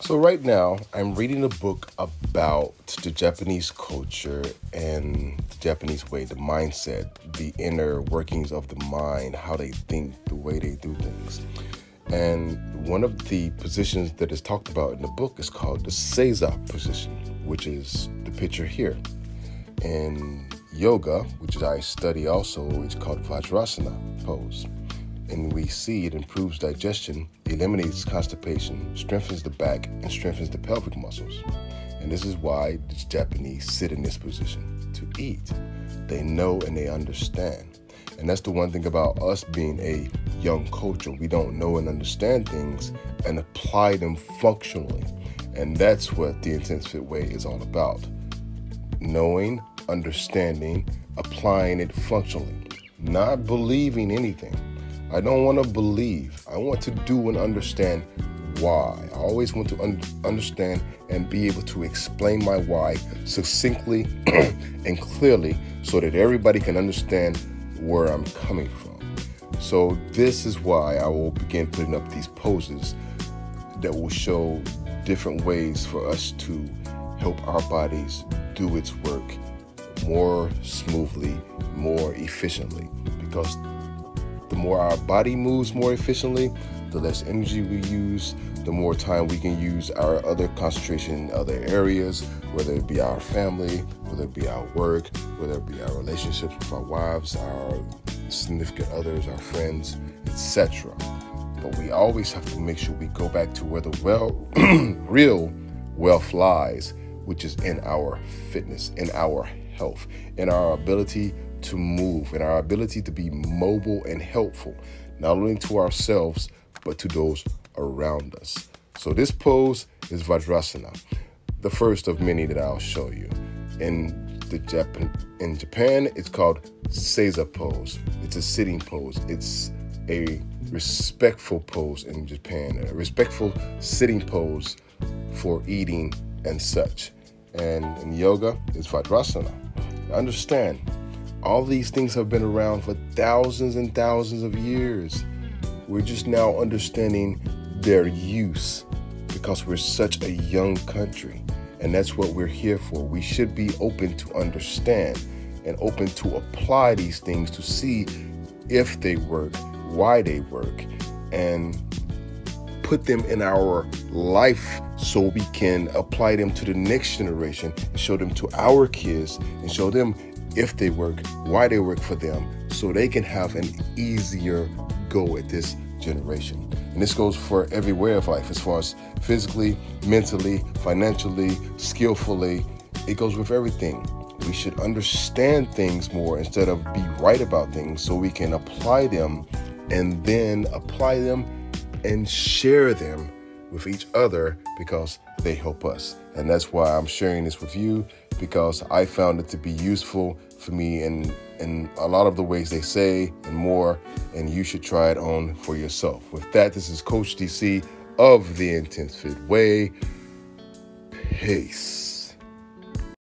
So, right now, I'm reading a book about the Japanese culture and the Japanese way, the mindset, the inner workings of the mind, how they think, the way they do things. And one of the positions that is talked about in the book is called the Seiza position, which is the picture here. In yoga, which I study also, it's called Vajrasana pose and we see it improves digestion, eliminates constipation, strengthens the back, and strengthens the pelvic muscles. And this is why the Japanese sit in this position to eat. They know and they understand. And that's the one thing about us being a young culture. We don't know and understand things and apply them functionally. And that's what the Intense Fit Way is all about. Knowing, understanding, applying it functionally, not believing anything I don't want to believe. I want to do and understand why. I always want to un- understand and be able to explain my why succinctly and clearly so that everybody can understand where I'm coming from. So, this is why I will begin putting up these poses that will show different ways for us to help our bodies do its work more smoothly, more efficiently. Because more our body moves more efficiently, the less energy we use, the more time we can use our other concentration in other areas, whether it be our family, whether it be our work, whether it be our relationships with our wives, our significant others, our friends, etc. But we always have to make sure we go back to where the well, real wealth lies, which is in our fitness, in our health, in our ability to move and our ability to be mobile and helpful, not only to ourselves, but to those around us. So, this pose is Vajrasana, the first of many that I'll show you. In, the Japan, in Japan, it's called Seiza pose. It's a sitting pose. It's a respectful pose in Japan, a respectful sitting pose for eating and such. And in yoga, it's Vajrasana. Understand, all these things have been around for thousands and thousands of years. We're just now understanding their use because we're such a young country. And that's what we're here for. We should be open to understand and open to apply these things to see if they work, why they work, and put them in our life so we can apply them to the next generation and show them to our kids and show them if they work, why they work for them, so they can have an easier go at this generation. And this goes for every way of life, as far as physically, mentally, financially, skillfully. It goes with everything. We should understand things more instead of be right about things so we can apply them and then apply them and share them with each other because they help us. And that's why I'm sharing this with you because I found it to be useful for me in in a lot of the ways they say and more and you should try it on for yourself. With that, this is Coach DC of the Intense Fit Way. Peace.